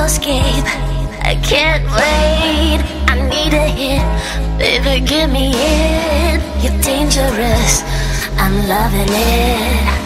escape. I can't wait. I need a hit. Baby, give me it. You're dangerous. I'm loving it.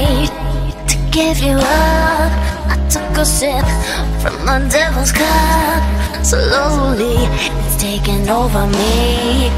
give you up. I took a sip from the devil's cup. Slowly, it's taking over me.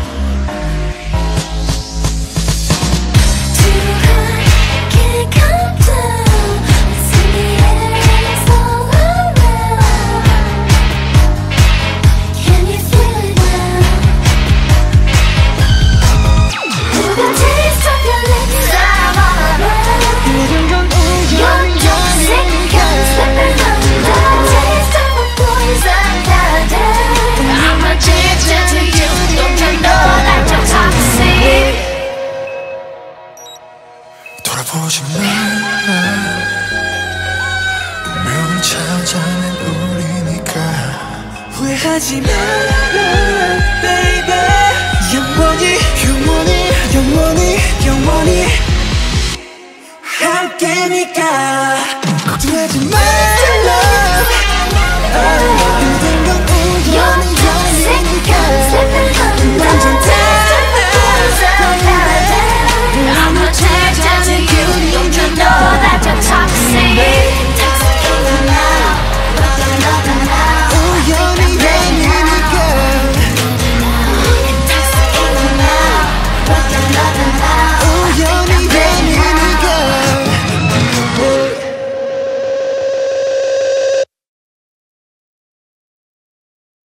찾아낸 우리니까. 후회하지 마라 baby. 영원히 영원히 영원히 영원히. 함께니까. 걱정하지 말라